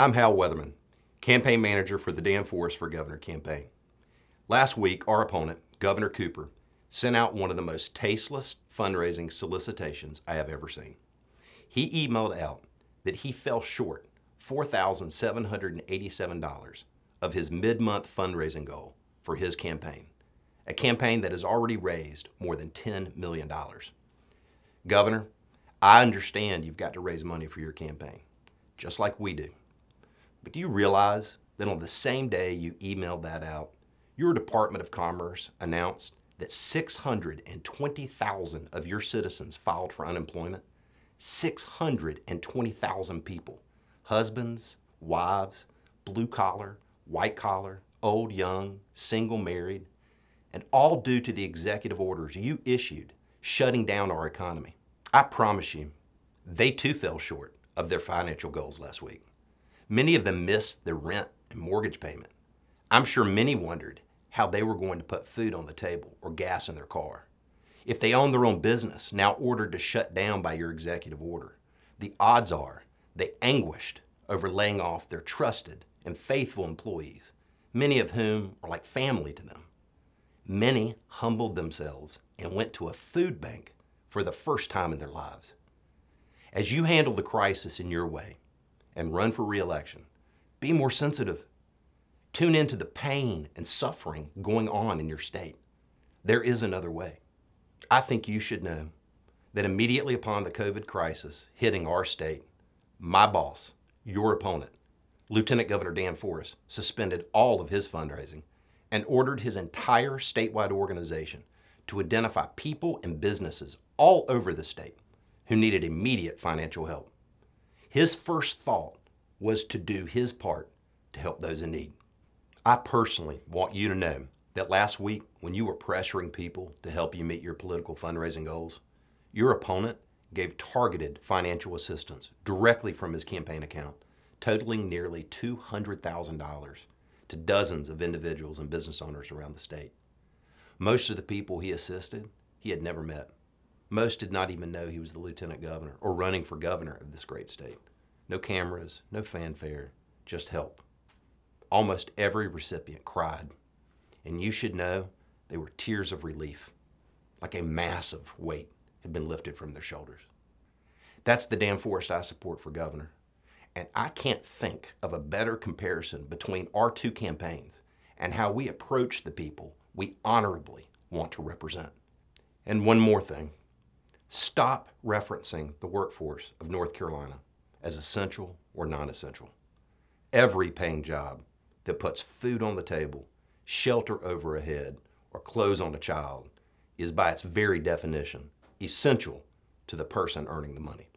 I'm Hal Weatherman, campaign manager for the Dan Forest for Governor campaign. Last week, our opponent, Governor Cooper, sent out one of the most tasteless fundraising solicitations I have ever seen. He emailed out that he fell short $4,787 of his mid-month fundraising goal for his campaign, a campaign that has already raised more than $10 million. Governor, I understand you've got to raise money for your campaign, just like we do. But do you realize that on the same day you emailed that out, your Department of Commerce announced that 620,000 of your citizens filed for unemployment? 620,000 people, husbands, wives, blue collar, white collar, old, young, single, married, and all due to the executive orders you issued shutting down our economy. I promise you, they too fell short of their financial goals last week. Many of them missed their rent and mortgage payment. I'm sure many wondered how they were going to put food on the table or gas in their car. If they own their own business, now ordered to shut down by your executive order, the odds are they anguished over laying off their trusted and faithful employees, many of whom are like family to them. Many humbled themselves and went to a food bank for the first time in their lives. As you handle the crisis in your way and run for reelection, be more sensitive. Tune into the pain and suffering going on in your state. There is another way. I think you should know that immediately upon the COVID crisis hitting our state, my boss, your opponent, Lieutenant Governor Dan Forest, suspended all of his fundraising and ordered his entire statewide organization to identify people and businesses all over the state who needed immediate financial help. His first thought was to do his part to help those in need. I personally want you to know that last week, when you were pressuring people to help you meet your political fundraising goals, your opponent gave targeted financial assistance directly from his campaign account, totaling nearly $200,000 to dozens of individuals and business owners around the state. Most of the people he assisted, he had never met. Most did not even know he was the lieutenant governor or running for governor of this great state. No cameras, no fanfare, just help. Almost every recipient cried, and you should know they were tears of relief, like a massive weight had been lifted from their shoulders. That's the Dan Forest I support for governor. And I can't think of a better comparison between our two campaigns and how we approach the people we honorably want to represent. And one more thing stop referencing the workforce of North Carolina as essential or non essential. Every paying job that puts food on the table, shelter over a head, or clothes on a child is by its very definition essential to the person earning the money.